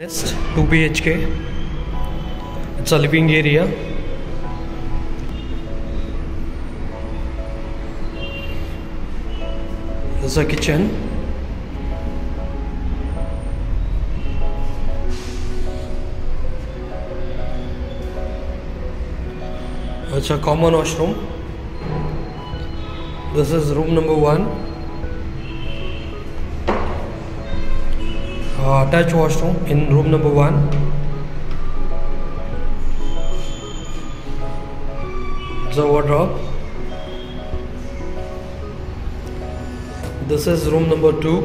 Nest 2 BHK. It's a living area. This a kitchen. It's a common washroom. This is room number one. Uh, attached washroom in room number one. The wardrobe. This is room number two